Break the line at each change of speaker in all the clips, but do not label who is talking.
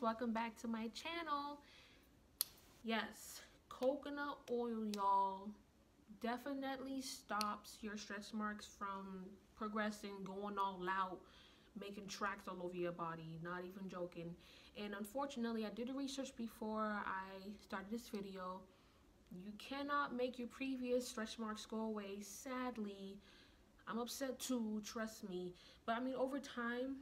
welcome back to my channel. Yes coconut oil y'all definitely stops your stretch marks from progressing going all out making tracks all over your body not even joking. And unfortunately i did a research before i started this video. You cannot make your previous stretch marks go away. Sadly i'm upset too trust me. But i mean over time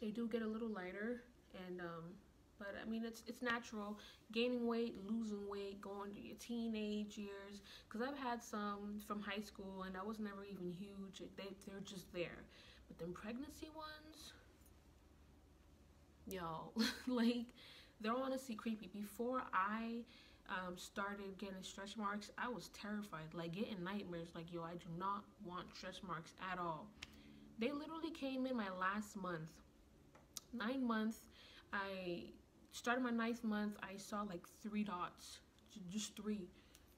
they do get a little lighter and um but I mean it's it's natural. Gaining weight losing weight going through your teenage years. Because I've had some from high school and I was never even huge. They, they're just there. But then pregnancy ones yo like they're honestly creepy. Before I um, started getting stretch marks I was terrified. Like getting nightmares like yo I do not want stretch marks at all. They literally came in my last month. Nine months I started my ninth month I saw like three dots just three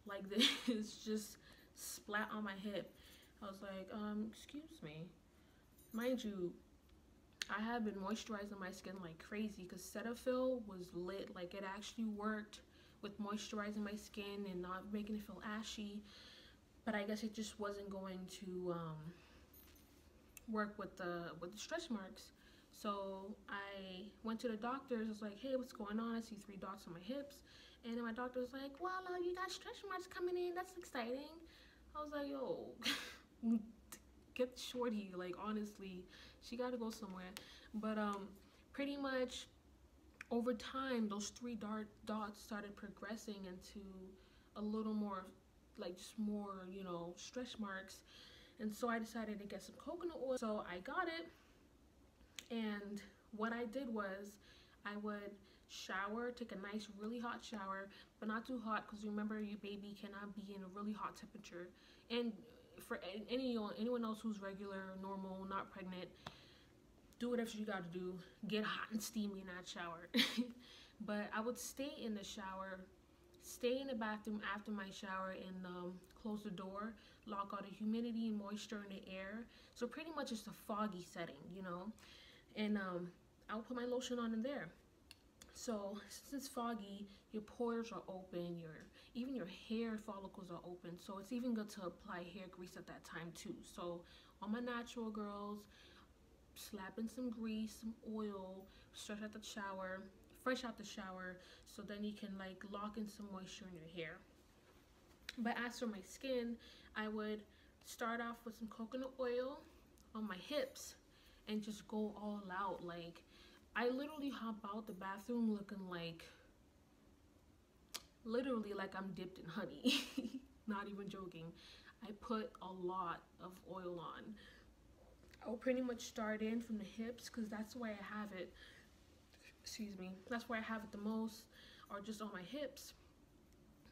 like this just splat on my hip. I was like um excuse me. Mind you I have been moisturizing my skin like crazy because Cetaphil was lit like it actually worked with moisturizing my skin and not making it feel ashy but I guess it just wasn't going to um, work with the with the stretch marks so I went to the doctor. I was like, hey, what's going on? I see three dots on my hips. And then my doctor was like, well, uh, you got stretch marks coming in. That's exciting. I was like, yo, get shorty. Like, honestly, she got to go somewhere. But um, pretty much over time, those three dart dots started progressing into a little more, like just more, you know, stretch marks. And so I decided to get some coconut oil. So I got it and what I did was I would shower, take a nice really hot shower, but not too hot because remember your baby cannot be in a really hot temperature. And for any anyone else who's regular, normal, not pregnant, do whatever you got to do. Get hot and steamy in that shower. but I would stay in the shower, stay in the bathroom after my shower and um, close the door, lock all the humidity and moisture in the air. So pretty much it's a foggy setting, you know and um, I'll put my lotion on in there. So since it's foggy, your pores are open, your even your hair follicles are open. So it's even good to apply hair grease at that time too. So all my natural girls, slap in some grease, some oil, stretch out the shower, fresh out the shower, so then you can like lock in some moisture in your hair. But as for my skin, I would start off with some coconut oil on my hips and just go all out. Like, I literally hop out the bathroom looking like, literally like I'm dipped in honey. Not even joking. I put a lot of oil on. I'll pretty much start in from the hips because that's where I have it. Excuse me. That's where I have it the most or just on my hips.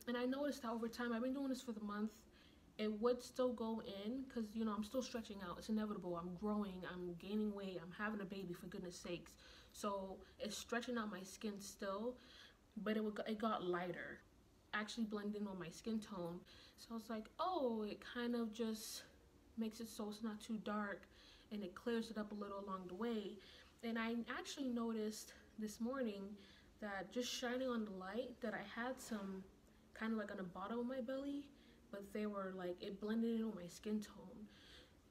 And I noticed that over time, I've been doing this for the month it would still go in because you know i'm still stretching out. It's inevitable. I'm growing. I'm gaining weight. I'm having a baby for goodness sakes. So it's stretching out my skin still but it, would, it got lighter actually blend in with my skin tone. So i was like oh it kind of just makes it so it's not too dark and it clears it up a little along the way. And i actually noticed this morning that just shining on the light that i had some kind of like on the bottom of my belly but they were like it blended in with my skin tone.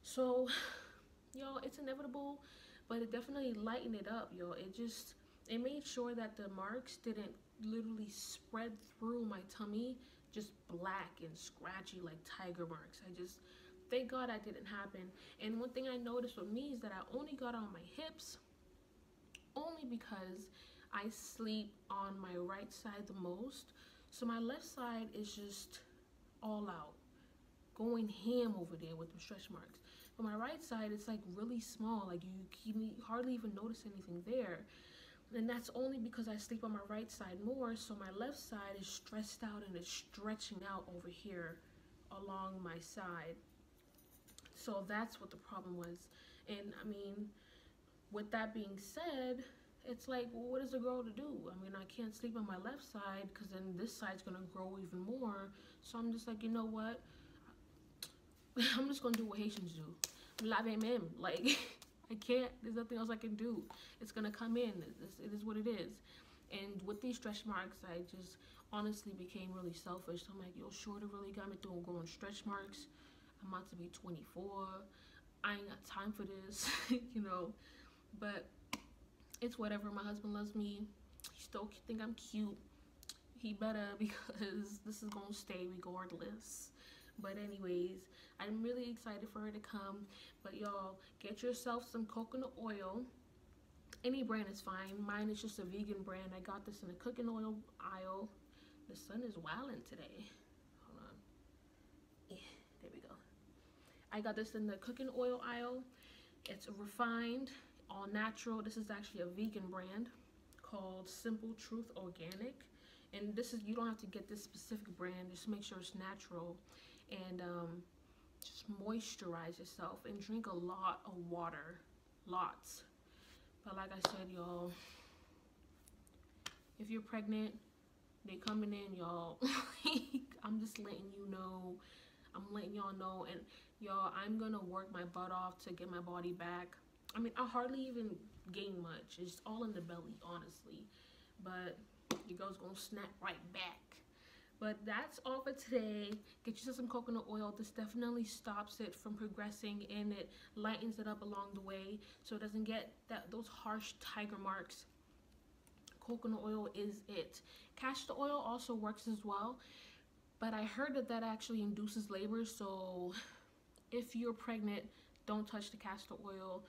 So y'all it's inevitable but it definitely lightened it up yo it just it made sure that the marks didn't literally spread through my tummy just black and scratchy like tiger marks. I just thank god that didn't happen. And one thing i noticed with me is that i only got on my hips only because i sleep on my right side the most. So my left side is just all out going ham over there with the stretch marks. But my right side it's like really small like you, you hardly even notice anything there. And that's only because I sleep on my right side more so my left side is stressed out and it's stretching out over here along my side. So that's what the problem was. And I mean with that being said it's like well, what is a girl to do i mean i can't sleep on my left side because then this side's gonna grow even more so i'm just like you know what i'm just gonna do what haitians do lave même like I can't. There's nothing else I can do. It's gonna come in. It's, it is what it is. And with these stretch marks, I just honestly became really selfish. I'm like, yo, Shorter really got me doing growing stretch marks. I'm about to be 24. I ain't got time for this, you know. But it's whatever. My husband loves me. He still think I'm cute. He better because this is gonna stay regardless. But anyways, I'm really excited for her to come. But y'all, get yourself some coconut oil. Any brand is fine. Mine is just a vegan brand. I got this in the cooking oil aisle. The sun is wilding today. Hold on. Yeah, there we go. I got this in the cooking oil aisle. It's refined, all natural. This is actually a vegan brand called Simple Truth Organic. And this is, you don't have to get this specific brand. Just make sure it's natural and um, just moisturize yourself and drink a lot of water, lots. But like I said, y'all, if you're pregnant, they coming in, y'all. I'm just letting you know. I'm letting y'all know, and y'all, I'm gonna work my butt off to get my body back. I mean, I hardly even gain much. It's all in the belly, honestly. But your girl's gonna snap right back. But that's all for today. Get yourself some coconut oil. This definitely stops it from progressing and it lightens it up along the way so it doesn't get that those harsh tiger marks. Coconut oil is it. Castor oil also works as well, but I heard that that actually induces labor. So if you're pregnant, don't touch the castor oil.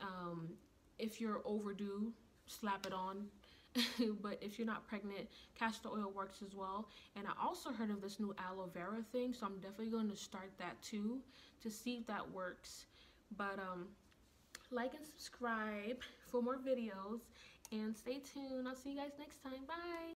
Um, if you're overdue, slap it on but if you're not pregnant, castor oil works as well. And I also heard of this new aloe vera thing, so I'm definitely going to start that too to see if that works. But um, like and subscribe for more videos and stay tuned. I'll see you guys next time. Bye.